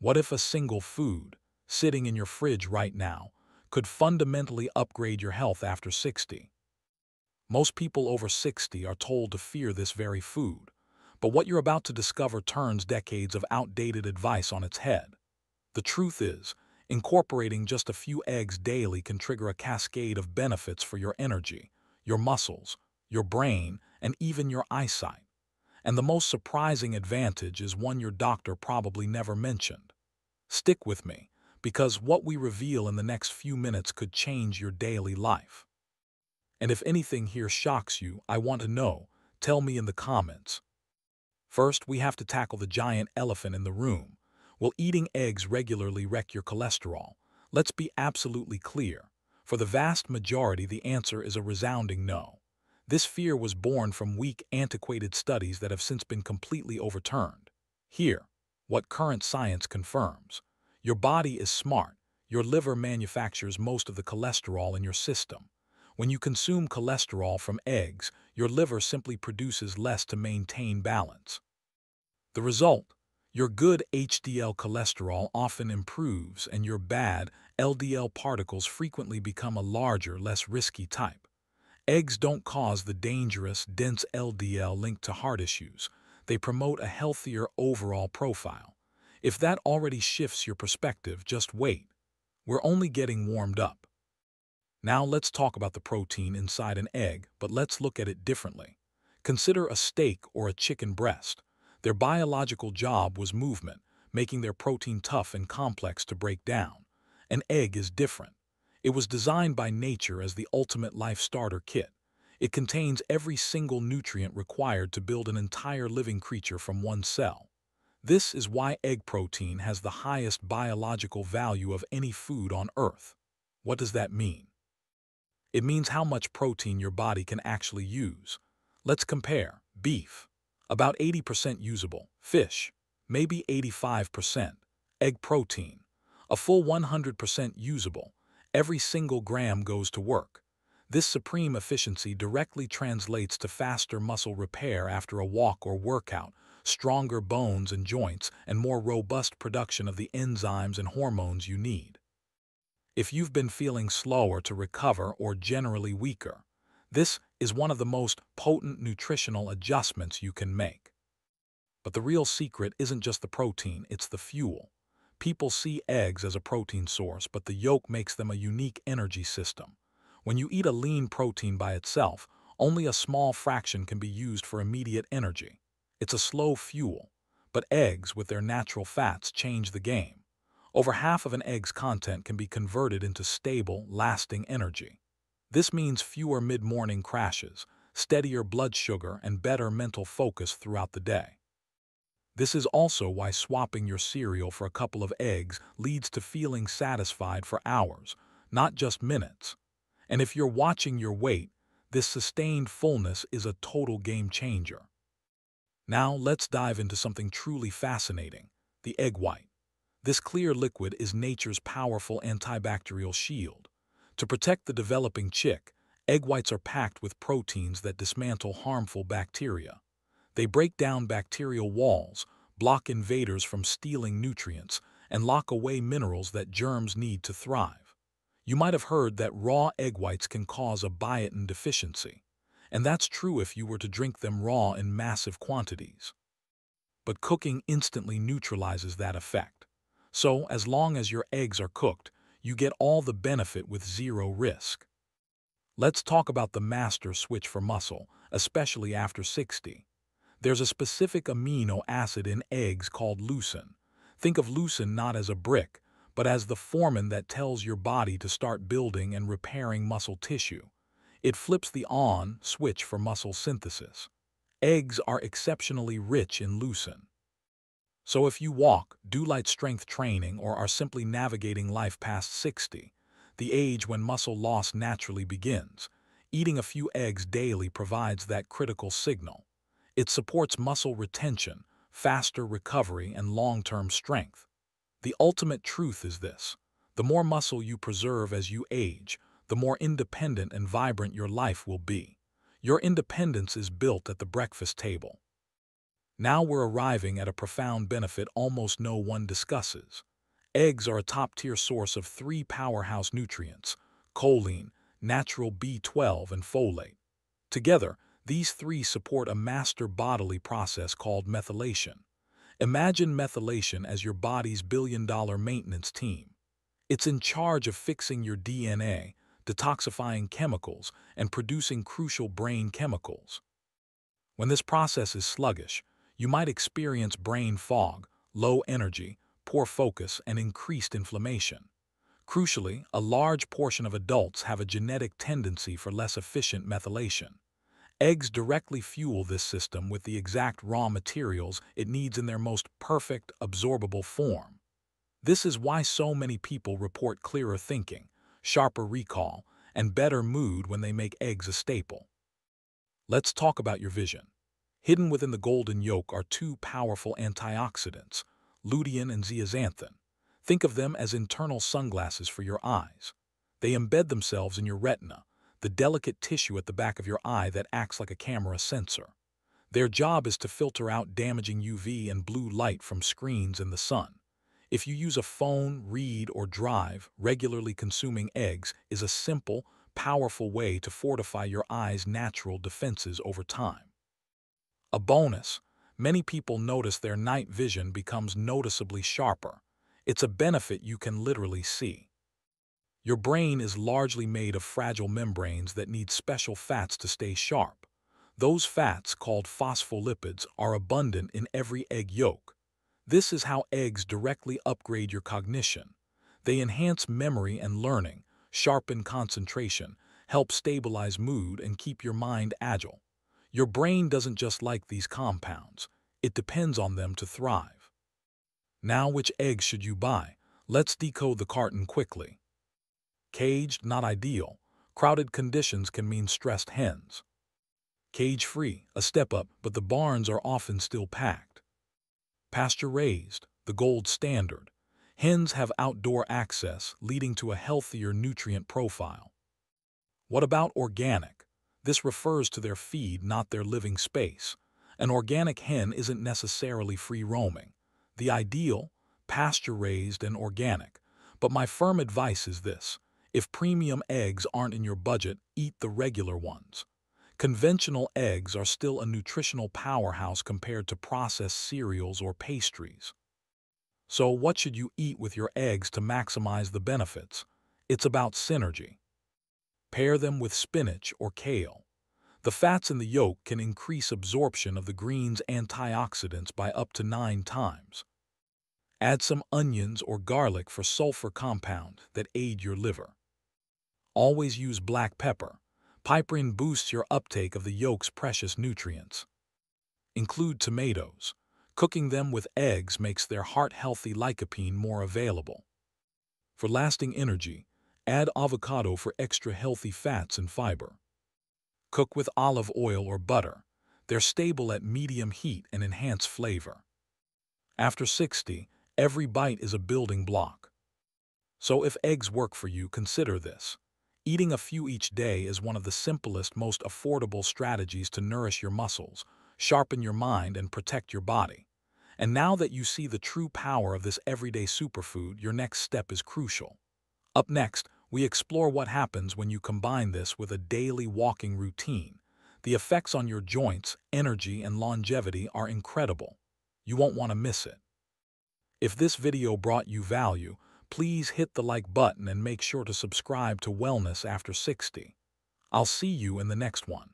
What if a single food, sitting in your fridge right now, could fundamentally upgrade your health after 60? Most people over 60 are told to fear this very food, but what you're about to discover turns decades of outdated advice on its head. The truth is, incorporating just a few eggs daily can trigger a cascade of benefits for your energy, your muscles, your brain, and even your eyesight. And the most surprising advantage is one your doctor probably never mentioned. Stick with me, because what we reveal in the next few minutes could change your daily life. And if anything here shocks you, I want to know. Tell me in the comments. First, we have to tackle the giant elephant in the room. Will eating eggs regularly wreck your cholesterol? Let's be absolutely clear. For the vast majority, the answer is a resounding no. This fear was born from weak, antiquated studies that have since been completely overturned. Here, what current science confirms. Your body is smart. Your liver manufactures most of the cholesterol in your system. When you consume cholesterol from eggs, your liver simply produces less to maintain balance. The result? Your good HDL cholesterol often improves and your bad LDL particles frequently become a larger, less risky type. Eggs don't cause the dangerous, dense LDL linked to heart issues. They promote a healthier overall profile. If that already shifts your perspective, just wait. We're only getting warmed up. Now let's talk about the protein inside an egg, but let's look at it differently. Consider a steak or a chicken breast. Their biological job was movement, making their protein tough and complex to break down. An egg is different. It was designed by nature as the ultimate life starter kit. It contains every single nutrient required to build an entire living creature from one cell. This is why egg protein has the highest biological value of any food on Earth. What does that mean? It means how much protein your body can actually use. Let's compare. Beef, about 80% usable. Fish, maybe 85%. Egg protein, a full 100% usable. Every single gram goes to work. This supreme efficiency directly translates to faster muscle repair after a walk or workout, stronger bones and joints, and more robust production of the enzymes and hormones you need. If you've been feeling slower to recover or generally weaker, this is one of the most potent nutritional adjustments you can make. But the real secret isn't just the protein, it's the fuel. People see eggs as a protein source, but the yolk makes them a unique energy system. When you eat a lean protein by itself, only a small fraction can be used for immediate energy. It's a slow fuel, but eggs with their natural fats change the game. Over half of an egg's content can be converted into stable, lasting energy. This means fewer mid-morning crashes, steadier blood sugar, and better mental focus throughout the day. This is also why swapping your cereal for a couple of eggs leads to feeling satisfied for hours, not just minutes. And if you're watching your weight, this sustained fullness is a total game changer. Now let's dive into something truly fascinating, the egg white. This clear liquid is nature's powerful antibacterial shield. To protect the developing chick, egg whites are packed with proteins that dismantle harmful bacteria. They break down bacterial walls, block invaders from stealing nutrients, and lock away minerals that germs need to thrive. You might have heard that raw egg whites can cause a biotin deficiency and that's true if you were to drink them raw in massive quantities. But cooking instantly neutralizes that effect. So, as long as your eggs are cooked, you get all the benefit with zero risk. Let's talk about the master switch for muscle, especially after 60. There's a specific amino acid in eggs called leucine. Think of leucine not as a brick, but as the foreman that tells your body to start building and repairing muscle tissue. It flips the on switch for muscle synthesis. Eggs are exceptionally rich in leucine. So if you walk, do light strength training, or are simply navigating life past 60, the age when muscle loss naturally begins, eating a few eggs daily provides that critical signal. It supports muscle retention, faster recovery, and long-term strength. The ultimate truth is this. The more muscle you preserve as you age, the more independent and vibrant your life will be. Your independence is built at the breakfast table. Now we're arriving at a profound benefit almost no one discusses. Eggs are a top-tier source of three powerhouse nutrients, choline, natural B12, and folate. Together, these three support a master bodily process called methylation. Imagine methylation as your body's billion-dollar maintenance team. It's in charge of fixing your DNA, detoxifying chemicals, and producing crucial brain chemicals. When this process is sluggish, you might experience brain fog, low energy, poor focus, and increased inflammation. Crucially, a large portion of adults have a genetic tendency for less efficient methylation. Eggs directly fuel this system with the exact raw materials it needs in their most perfect, absorbable form. This is why so many people report clearer thinking, sharper recall, and better mood when they make eggs a staple. Let's talk about your vision. Hidden within the golden yolk are two powerful antioxidants, lutein and zeaxanthin. Think of them as internal sunglasses for your eyes. They embed themselves in your retina, the delicate tissue at the back of your eye that acts like a camera sensor. Their job is to filter out damaging UV and blue light from screens and the sun. If you use a phone, read, or drive, regularly consuming eggs is a simple, powerful way to fortify your eye's natural defenses over time. A bonus, many people notice their night vision becomes noticeably sharper. It's a benefit you can literally see. Your brain is largely made of fragile membranes that need special fats to stay sharp. Those fats, called phospholipids, are abundant in every egg yolk. This is how eggs directly upgrade your cognition. They enhance memory and learning, sharpen concentration, help stabilize mood, and keep your mind agile. Your brain doesn't just like these compounds. It depends on them to thrive. Now which eggs should you buy? Let's decode the carton quickly. Caged, not ideal. Crowded conditions can mean stressed hens. Cage-free, a step up, but the barns are often still packed. Pasture-raised, the gold standard. Hens have outdoor access, leading to a healthier nutrient profile. What about organic? This refers to their feed, not their living space. An organic hen isn't necessarily free roaming. The ideal, pasture-raised and organic. But my firm advice is this. If premium eggs aren't in your budget, eat the regular ones. Conventional eggs are still a nutritional powerhouse compared to processed cereals or pastries. So what should you eat with your eggs to maximize the benefits? It's about synergy. Pair them with spinach or kale. The fats in the yolk can increase absorption of the green's antioxidants by up to nine times. Add some onions or garlic for sulfur compound that aid your liver. Always use black pepper. Piperine boosts your uptake of the yolk's precious nutrients. Include tomatoes. Cooking them with eggs makes their heart-healthy lycopene more available. For lasting energy, add avocado for extra healthy fats and fiber. Cook with olive oil or butter. They're stable at medium heat and enhance flavor. After 60, every bite is a building block. So if eggs work for you, consider this. Eating a few each day is one of the simplest, most affordable strategies to nourish your muscles, sharpen your mind, and protect your body. And now that you see the true power of this everyday superfood, your next step is crucial. Up next, we explore what happens when you combine this with a daily walking routine. The effects on your joints, energy, and longevity are incredible. You won't want to miss it. If this video brought you value, please hit the like button and make sure to subscribe to Wellness After 60. I'll see you in the next one.